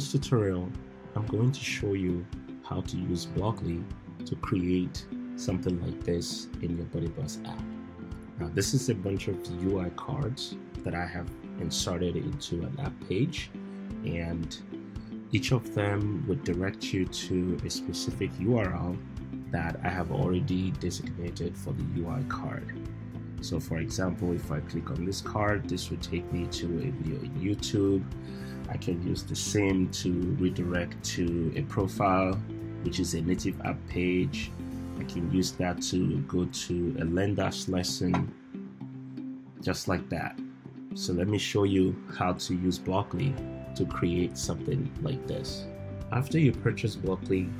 this tutorial, I'm going to show you how to use Blockli to create something like this in your BuddyBoss app. Now this is a bunch of UI cards that I have inserted into an app page and each of them would direct you to a specific URL that I have already designated for the UI card. So for example, if I click on this card, this would take me to a video in YouTube. I can use the same to redirect to a profile, which is a native app page. I can use that to go to a LearnDash lesson, just like that. So let me show you how to use Blockli to create something like this. After you purchase Blockli,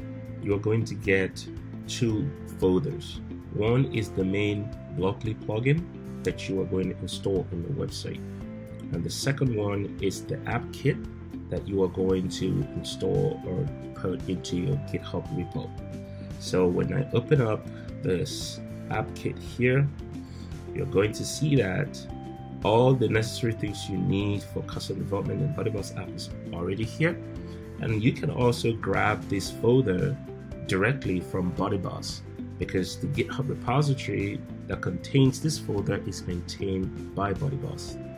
you're going to get two folders. One is the main Blockli plugin that you are going to install on the website. And the second one is the app kit that you are going to install or put into your GitHub repo. So when I open up this app kit here, you're going to see that all the necessary things you need for custom development in BuddyBoss app is already here. And you can also grab this folder directly from BuddyBoss because the GitHub repository that contains this folder is maintained by BuddyBoss.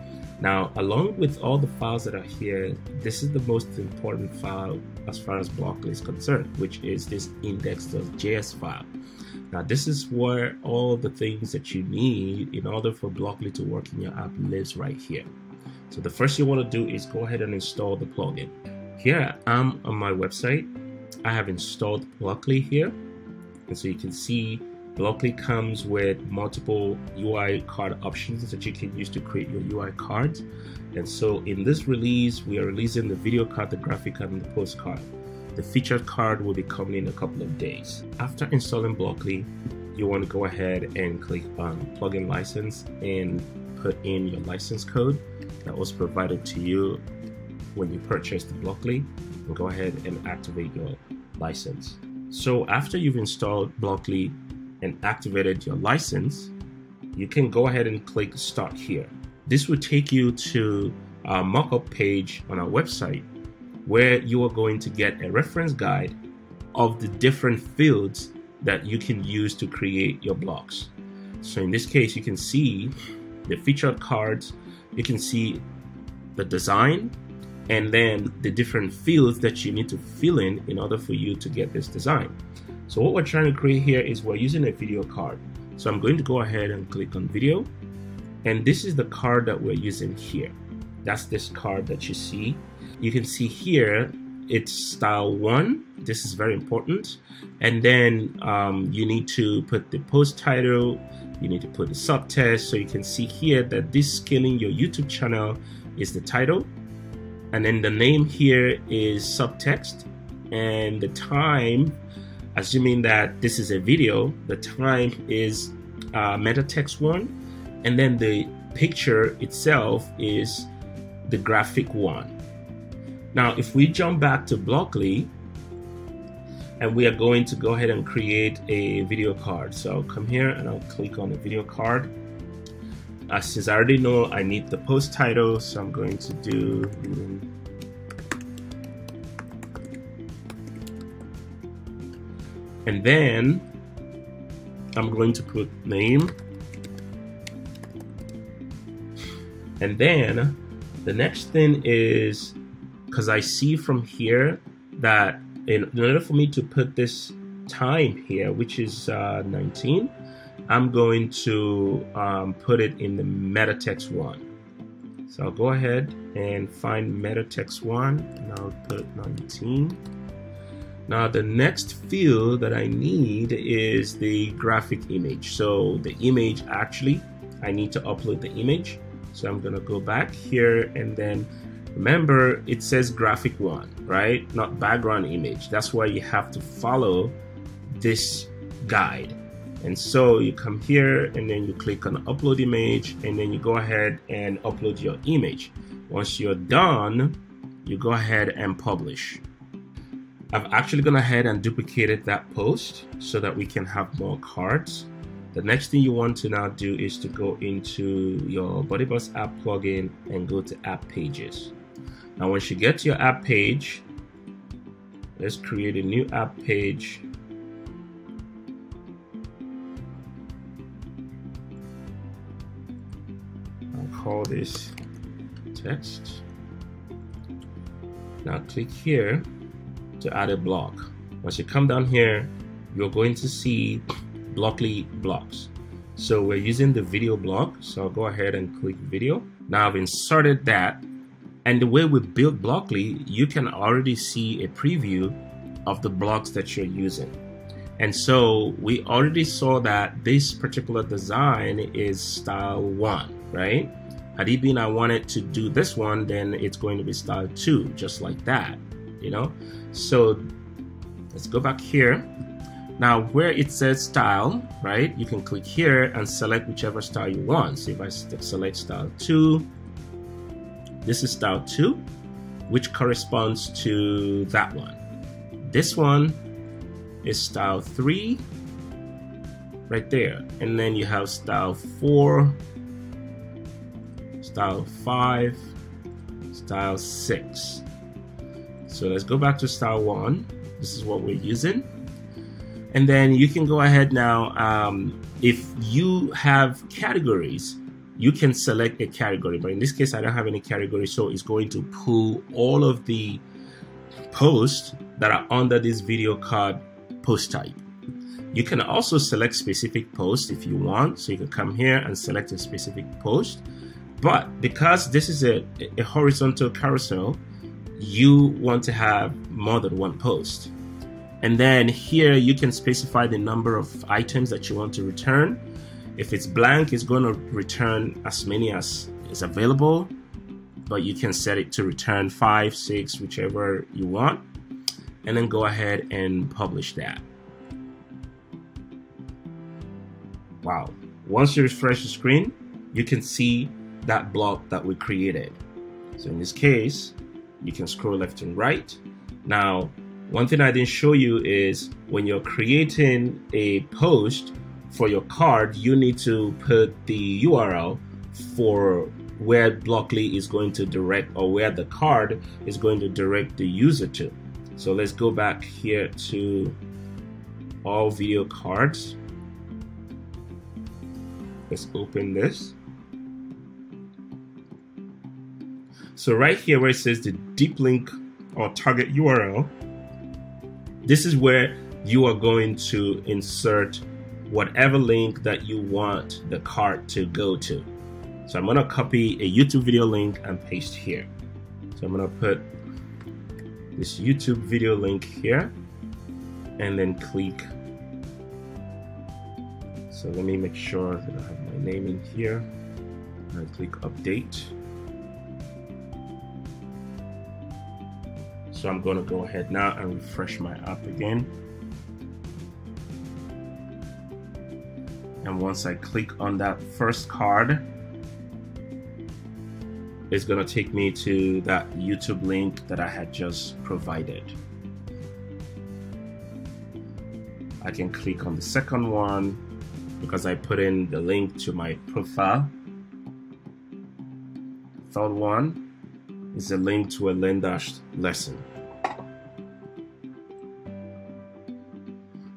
Now, along with all the files that are here, this is the most important file as far as Blockli is concerned, which is this index.js file. Now, this is where all the things that you need in order for Blockli to work in your app lives right here. So the first you want to do is go ahead and install the plugin. Here I'm on my website. I have installed Blockli here. And so you can see Blockli comes with multiple UI card options that you can use to create your UI cards. And so in this release, we are releasing the video card, the graphic card, and the postcard. The featured card will be coming in a couple of days. After installing Blockli, you want to go ahead and click on plugin license and put in your license code that was provided to you when you purchased Blockli and go ahead and activate your license. So after you've installed Blockli, and activated your license, you can go ahead and click start here. This will take you to our mockup page on our website where you are going to get a reference guide of the different fields that you can use to create your blocks. So in this case, you can see the featured cards, you can see the design, and then the different fields that you need to fill in in order for you to get this design. So what we're trying to create here is we're using a video card. So I'm going to go ahead and click on video. And this is the card that we're using here. That's this card that you see. You can see here, it's style one. This is very important. And then um, you need to put the post title, you need to put the subtext. So you can see here that this scaling your YouTube channel is the title. And then the name here is subtext and the time assuming that this is a video, the time is uh, meta text one, and then the picture itself is the graphic one. Now, if we jump back to Blockli, and we are going to go ahead and create a video card. So I'll come here and I'll click on the video card. Uh, since I already know I need the post title, so I'm going to do and then I'm going to put name. And then the next thing is because I see from here that in, order for me to put this time here which is uh, 19 I'm going to um, put it in the meta text one. So I'll go ahead and find meta text one and I'll put 19 now the next field that I need is the graphic image. So the image actually, I need to upload the image. So I'm gonna go back here and then remember it says graphic one, right? Not background image. That's why you have to follow this guide. And so you come here and then you click on upload image and then you go ahead and upload your image. Once you're done, you go ahead and publish. I've actually gone ahead and duplicated that post so that we can have more cards. The next thing you want to now do is to go into your BuddyBoss app plugin and go to app pages. Now once you get to your app page, let's create a new app page I'll call this text now click here to add a block. Once you come down here you're going to see Blockli blocks. So we're using the video block. So I'll go ahead and click video. Now I've inserted that. And the way we built Blockli, you can already see a preview of the blocks that you're using. And so we already saw that this particular design is style one, right? Had it been I wanted to do this one, then it's going to be style two, just like that, you know? So let's go back here. Now where it says style, right? You can click here and select whichever style you want. So if I select style two, this is style 2, which corresponds to that one. This one is style 3, right there. And then you have style 4, style 5, style 6. So let's go back to style 1. This is what we're using. And then you can go ahead now. Um, if you have categories, you can select a category, but in this case, I don't have any category, so it's going to pull all of the posts that are under this video card post type. You can also select specific posts if you want, so you can come here and select a specific post. But because this is a, a horizontal carousel, you want to have more than one post. And then here you can specify the number of items that you want to return if it's blank, it's going to return as many as is available, but you can set it to return five, six, whichever you want, and then go ahead and publish that. Wow. Once you refresh the screen, you can see that block that we created. So in this case, you can scroll left and right. Now, one thing I didn't show you is when you're creating a post, for your card, you need to put the URL for where Blockli is going to direct or where the card is going to direct the user to. So let's go back here to all video cards. Let's open this. So right here where it says the deep link or target URL, this is where you are going to insert whatever link that you want the cart to go to. So I'm gonna copy a YouTube video link and paste here. So I'm gonna put this YouTube video link here and then click. So let me make sure that I have my name in here. I click update. So I'm gonna go ahead now and refresh my app again. and once I click on that first card it's gonna take me to that YouTube link that I had just provided. I can click on the second one because I put in the link to my profile. Third one is a link to a LearnDash lesson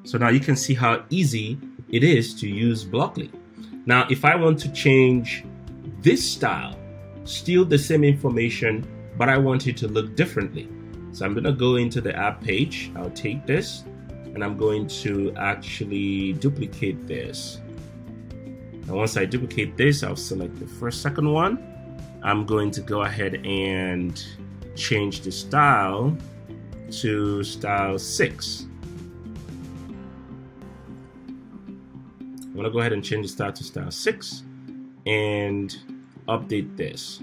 so now you can see how easy it is to use Blockli. Now, if I want to change this style, still the same information, but I want it to look differently. So I'm gonna go into the app page. I'll take this and I'm going to actually duplicate this. And once I duplicate this, I'll select the first second one. I'm going to go ahead and change the style to style 6. I'm gonna go ahead and change the style to style 6 and update this.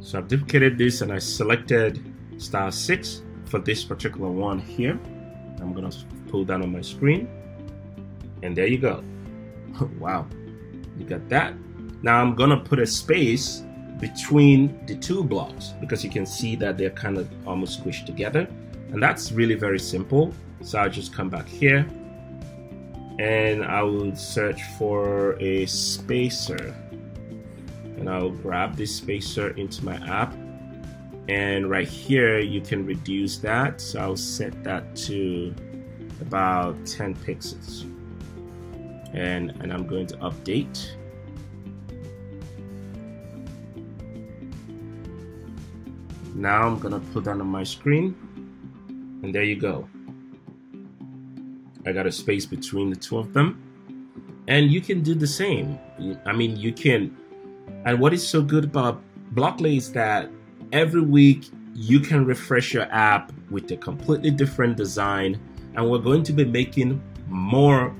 So I've duplicated this and I selected style 6 for this particular one here. I'm gonna pull down on my screen and there you go. wow, you got that. Now I'm gonna put a space between the two blocks because you can see that they're kind of almost squished together. And that's really very simple. So I'll just come back here. And I will search for a spacer. And I'll grab this spacer into my app. And right here you can reduce that. So I'll set that to about 10 pixels. And and I'm going to update. Now I'm gonna put that on my screen and there you go. I got a space between the two of them. And you can do the same. I mean you can. And what is so good about Blockli is that every week you can refresh your app with a completely different design. And we're going to be making more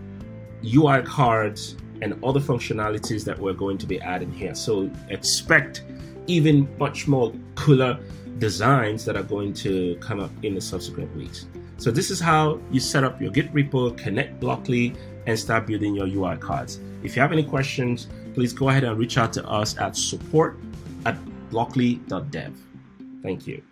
UI cards and other functionalities that we're going to be adding here. So expect even much more cooler designs that are going to come up in the subsequent weeks. So this is how you set up your git repo connect blockli and start building your ui cards. If you have any questions please go ahead and reach out to us at support at blockli.dev Thank you.